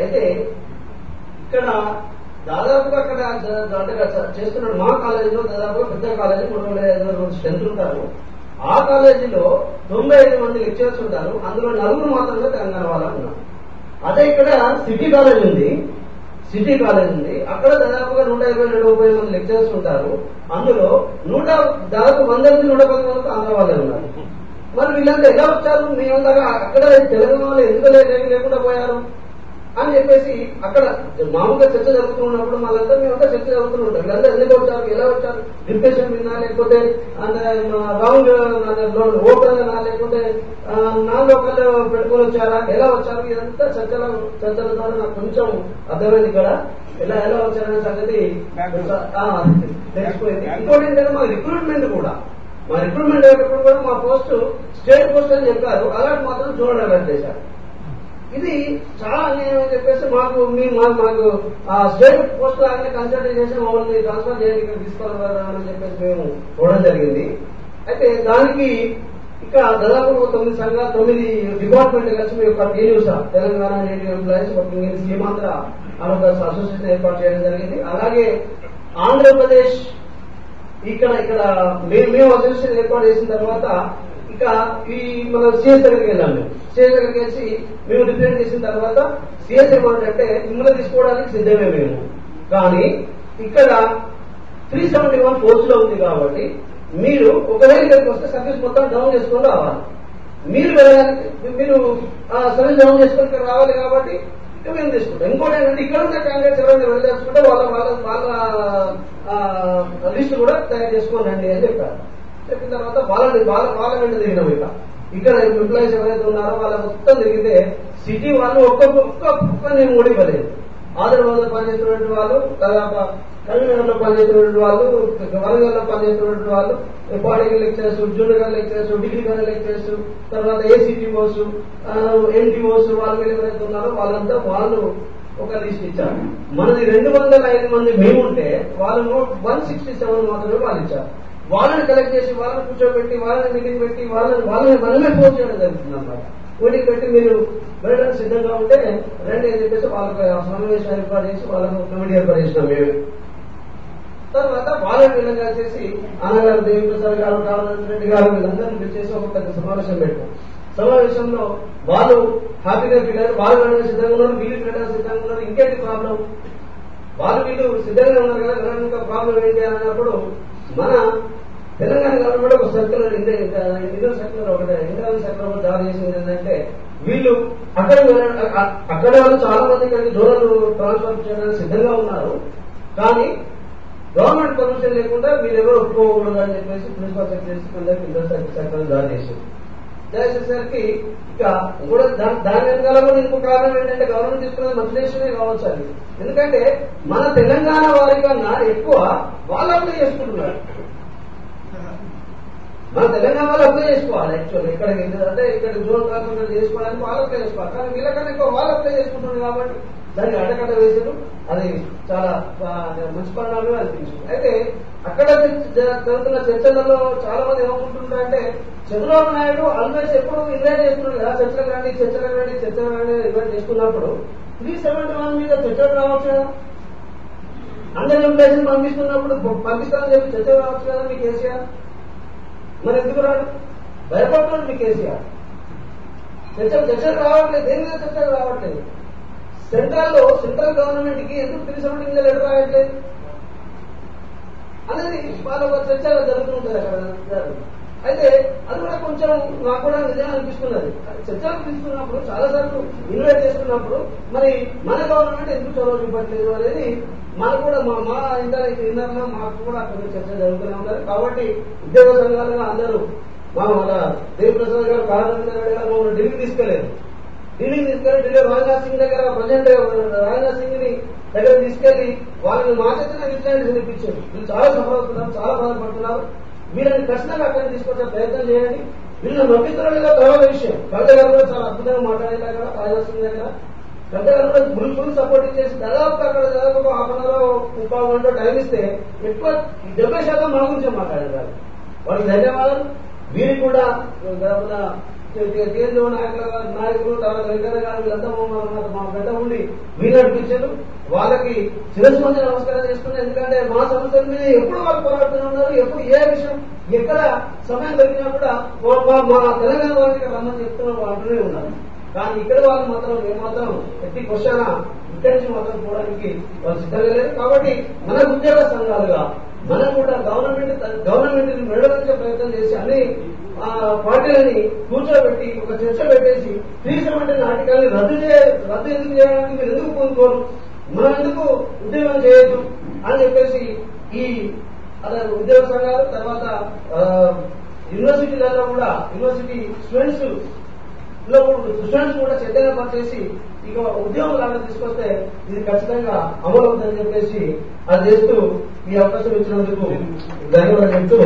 అయితే ఇక్కడ దాదాపుగా అక్కడ అంటే చేస్తున్నాడు మా కాలేజీలో దాదాపుగా పెద్ద కాలేజీ మూడు వందల ఐదు వందల మంది స్ట్రెంత్ ఉంటారు. ఆ కాలేజీలో తొంభై ఐదు మంది లెక్చర్స్ ఉంటారు. అందులో నలుగురు మాత్రమే తెలంగాణ వాళ్ళు ఉన్నారు. అదే ఇక్కడ సిటీ కాలేజ్ ఉంది. సిటీ కాలేజ్ ఉంది. అక్కడ దాదాపుగా నూట ఇరవై నూట ముప్పై మంది లెక్చర్స్ ఉంటారు. అందులో నూట దాదాపు వంద నుంచి నూట పది మంది ఆంధ్ర వాళ్ళే ఉన్నారు. మరి వీళ్ళంతా ఎలా వచ్చారు? మేమందరూ అక్కడ తెలంగాణలో ఎందుకు లేకుండా పోయారు? అని చెప్పేసి అక్కడ మామూలుగా చర్చ జరుగుతున్నప్పుడు వాళ్ళంతా మేమంతా చర్చ జరుగుతూ ఉంటాం. వీళ్ళంతా ఎందుకు వచ్చారు? ఎలా వచ్చారు? డిప్రెషన్ విన్నా లేకపోతే రాంగ్ ఓపెన్ లేకపోతే నాన్ లోకల్ పెట్టుకొని వచ్చారా? ఎలా వచ్చారు? ఇదంతా చర్చల చర్చల ద్వారా నాకు కొంచెం అర్థమైంది ఇక్కడ. ఎలా ఎలా వచ్చారనే సంగతి తెలిసిపోయింది. ఇంకోటి ఏంటంటే మా రిక్రూట్మెంట్ కూడా. మా రిక్రూట్మెంట్ అయ్యేటప్పుడు కూడా మా పోస్ట్ స్టేట్ పోస్ట్ అని చెప్పారు. అలాంటి మాత్రం అలర్ట్ చేశారు. ఇది చాలా అన్యాయం చెప్పేసి మాకు మీ మా- మాకు ఆ స్టేట్ పోస్ట్ లాగానే కన్సల్ట్ చేసి మమ్మల్ని ట్రాన్స్ఫర్ చేయండి ఇక్కడ తీసుకోవాలని చెప్పేసి మేము చూడడం జరిగింది. అయితే దానికి ఇక దాదాపు తొమ్మిది సంఘాలు తొమ్మిది డిపార్ట్మెంట్ కలిసి మీ యొక్క T News Telangana native employees working in Seemandhra అనొక association ఏర్పాటు చేయడం జరిగింది. అలాగే ఆంధ్రప్రదేశ్ ఇక్కడ ఇక్కడ మేము మేము అసోసియేషన్ ఏర్పాటు చేసిన తర్వాత ఇంకా ఈ మన సిఎస్ దగ్గరికి వెళ్ళాము సిఎస్ దగ్గరికి మేము రిపేర్ చేసిన తర్వాత సిఎస్ అంటే మిమ్మల్ని తీసుకోవడానికి సిద్ధమే మేము. కానీ ఇక్కడ త్రీ సెవెంటీ వన్ పోస్ట్లో ఉంది కాబట్టి మీరు ఒకవేళ ఇక్కడికి వస్తే సర్వీస్ మొత్తం డౌన్ చేసుకొని రావాలి. మీరు వెళ్ళడానికి మీరు సర్వీస్ డౌన్ చేసుకొని రావాలి కాబట్టి ఇక మేము తీసుకుంటాం. ఇంకోటి ఏంటంటే ఇక్కడ ఉన్న క్యాండిడేట్స్ ఎవరైనా వెళ్ళేసుకుంటే వాళ్ళ వాళ్ళ వాళ్ళ లిస్ట్ కూడా తయారు చేసుకోనండి అని చెప్పారు. చెప్పిన తర్వాత వాళ్ళని వాళ్ళ వాళ్ళ వెంట దిగినాం ఇక. ఇక్కడ ఎంప్లాయీస్ ఎవరైతే ఉన్నారో వాళ్ళ మొత్తం తిరిగితే సిటీ వాళ్ళు ఒక్కొక్క ఒక్క నేను ఓడిపోలేదు. ఇవ్వలేదు ఆదిలాబాద్లో పనిచేస్తున్నటువంటి వాళ్ళు తర్వాత కరీంనగర్లో పనిచేస్తున్నటువంటి వాళ్ళు వరంగల్లో పనిచేస్తున్నటువంటి వాళ్ళు body lectures junior lectures degree గారి లెక్చర్స్ తర్వాత ఏసీటీఓస్ ఎన్టీఓస్ వాళ్ళు ఎవరైతే ఉన్నారో వాళ్ళంతా వాళ్ళు ఒక లిస్ట్ ఇచ్చారు. మనది రెండు వందల ఐదు మంది మేముంటే వాళ్ళు వన్ సిక్స్టీ సెవెన్ మాత్రమే వాళ్ళు ఇచ్చారు. వాళ్ళని కలెక్ట్ చేసి వాళ్ళని కూర్చోబెట్టి వాళ్ళని మీటింగ్ పెట్టి వాళ్ళని వాళ్ళని మనమే ఫోన్ చేయడం జరుగుతుంది అన్నమాట. మీటింగ్ పెట్టి మీరు వెళ్ళడానికి సిద్ధంగా ఉంటే రండి అని చెప్పేసి వాళ్ళకి సమావేశం ఏర్పాటు చేసి వాళ్ళకు కమిటీ ఏర్పాటు చేసినాం మేము. తర్వాత వాళ్ళని విధంగా చేసి అన్నగారు దేవి ప్రసాద్ గారు రామనాథ్ రెడ్డి గారు వీళ్ళందరినీ పిలిచేసి ఒక పెద్ద సమావేశం పెట్టాం. సమావేశంలో వాళ్ళు హ్యాపీగా ఫీల్ అయ్యారు. వాళ్ళు వెళ్ళడానికి సిద్ధంగా ఉన్నారు వీళ్ళు వెళ్ళడానికి సిద్ధంగా ఉన్నారు. ఇంకేంటి ప్రాబ్లం వాళ్ళు వీళ్ళు సిద్ధంగా ఉన్నారు కదా ప్రాబ్లం ఏంటి అన్నప్పుడు మన తెలంగాణ గవర్నమెంట్ ఒక సర్కులర్ ఇండియన్ సర్కులర్ ఒకటే. ఇండియన్ సర్కులర్ జారీ చేసింది ఏంటంటే వీళ్ళు అక్కడ అక్కడ వాళ్ళు చాలా మంది ఇక్కడికి దూరాలు ట్రాన్స్ఫర్ చేయడానికి సిద్ధంగా ఉన్నారు. కానీ గవర్నమెంట్ పర్మిషన్ లేకుండా మీరెవరు ఒప్పుకోకూడదు అని చెప్పేసి ప్రిన్సిపల్ సెక్రటరీ కింద ఇండియన్ సర్కులర్ జారీ చేసింది. చేసేసరికి ఇక కూడా దాని దాని వెనకాల కూడా ఇంకో కారణం ఏంటంటే గవర్నమెంట్ తీసుకున్నది మంచి దేశమే కావచ్చు అది. ఎందుకంటే మన తెలంగాణ వారి కన్నా ఎక్కువ వాళ్ళు అప్లై చేసుకుంటున్నారు. మన తెలంగాణ వాళ్ళు అప్లై చేసుకోవాలి యాక్చువల్ ఇక్కడ అంటే ఇక్కడ జోన్ కాకుండా చేసుకోవడానికి వాళ్ళు అప్లై చేసుకోవాలి. కానీ వీళ్ళకన్నా ఎక్కువ వాళ్ళు అప్లై చేసుకుంటున్నారు కాబట్టి దాన్ని అడ్డకట్ట వేసారు అది చాలా మంచి పరిణామం అనిపించింది. అయితే అక్కడ జరుగుతున్న చర్చలలో చాలా మంది ఏమనుకుంటుంటారంటే చంద్రబాబు నాయుడు ఆల్వేస్ ఎప్పుడు ఇన్వైట్ చేస్తున్నాడు కదా చర్చలకు రండి చర్చలకు రండి చర్చలకు రండి ఇన్వైట్ చేస్తున్నప్పుడు త్రీ సెవెంటీ వన్ మీద చర్చలు రావచ్చు కదా? అందరి ఎంప్లాయీస్ పంపిస్తున్నప్పుడు పంపిస్తానని చెప్పి చర్చలు రావచ్చు కదా మీ కేసీఆర్? మరి ఎందుకు రాదు? భయపడుతుంది మీ కేసీఆర్. చర్చలు చర్చలు రావట్లేదు. దేని మీద చర్చలు రావట్లేదు? సెంట్రల్లో సెంట్రల్ గవర్నమెంట్కి ఎందుకు త్రీ ఇంకా లెటర్ రాయట్లేదు? అనేది వాళ్ళ చర్చలు జరుగుతుంటుంది అక్కడ. అయితే అది కూడా కొంచెం నాకు కూడా నిజంగా అనిపిస్తున్నది. చర్చలు తీసుకున్నప్పుడు చాలా సార్లు ఇన్వైట్ చేస్తున్నప్పుడు మరి మన గవర్నమెంట్ ఎందుకు చొరవ చూపట్లేదు అనేది మనకు కూడా మా మా ఇద్దరికి ఇన్నర్లో మాకు కూడా కొన్ని చర్చ జరుగుతూనే ఉన్నారు కాబట్టి ఉద్యోగ సంఘాలుగా అందరూ మా మన దేవప్రసాద్ గారు కారణంగా మమ్మల్ని ఢిల్లీకి తీసుకెళ్ళారు ఢిల్లీకి తీసుకెళ్ళి ఢిల్లీ రాజ్నాథ్ సింగ్ దగ్గర ప్రజెంట్ రాజ్నాథ్ సింగ్ని దగ్గర తీసుకెళ్ళి వాళ్ళని మా చేత విషయాన్ని వినిపించారు వీళ్ళు చాలా సఫలవుతున్నారు చాలా బాధపడుతున్నారు. వీళ్ళని ఖచ్చితంగా అక్కడికి తీసుకొచ్చే ప్రయత్నం చేయండి. వీళ్ళని పంపిస్తున్నారు తర్వాత విషయం. కవిత గారు కూడా చాలా అద్భుతంగా మాట్లాడేలా కదా రాజ్నాథ్ సింగ్ దగ్గర కవిత ఫుల్ ఫుల్ సపోర్ట్ ఇచ్చేసి దాదాపు అక్కడ దాదాపు ఒక హాఫ్ అన్ అవర్ ముప్పై గంట టైం ఇస్తే ఎక్కువ డెబ్బై శాతం మన గురించి మాట్లాడారు వాళ్ళకి ధన్యవాదాలు. వీరికి కూడా దాదాపు కేంద్ర నాయకుల నాయకులు తర్వాత వెంకన్న గారు వీళ్ళంతా మా- మా- ఉండి గడ్డ ఉండి నడిపించారు వాళ్ళకి శిరస్సు మంది నమస్కారం చేసుకున్నారు ఎందుకంటే మా సంస్థల మీద ఎప్పుడు వాళ్ళు పోరాడుతూనే ఉన్నారు ఎప్పుడు ఏ విషయం ఎక్కడ సమయం దొరికినా కూడా మా తెలంగాణ వాళ్ళకి రమ్మని చెప్తున్నారు అంటూనే ఉన్నారు. కానీ ఇక్కడ వాళ్ళు మాత్రం మేము మాత్రం ఎట్టి క్వశ్చన్ ఇక్కడి నుంచి మాత్రం పోవడానికి వాళ్ళు సిద్ధంగా లేదు కాబట్టి మన ఉద్యోగ సంఘాలుగా మనం కూడా గవర్నమెంట్ గవర్నమెంట్ మెడలించే ప్రయత్నం చేసి అన్ని ఆ, పార్టీలని కూర్చోబెట్టి ఒక చర్చ పెట్టేసి తీసినటువంటి నాటకాలని రద్దు చే రద్దు ఎందుకు చేయడానికి మీరు ఎందుకు పొందుకోరు మనం ఎందుకు ఉద్యోగం చేయొద్దు? అని చెప్పేసి ఈ అదే ఉద్యోగ సంఘాలు తర్వాత ఆ, యూనివర్సిటీలలో కూడా యూనివర్సిటీ స్టూడెంట్స్ లో స్టూడెంట్స్ కూడా చైతన్యపరిచేసి ఇక ఉద్యోగం లాగా తీసుకొస్తే ఇది ఖచ్చితంగా అమలు అవుతుందని చెప్పేసి అది చేస్తూ ఈ అవకాశం ఇచ్చినందుకు ధన్యవాదాలు. చెప్తూ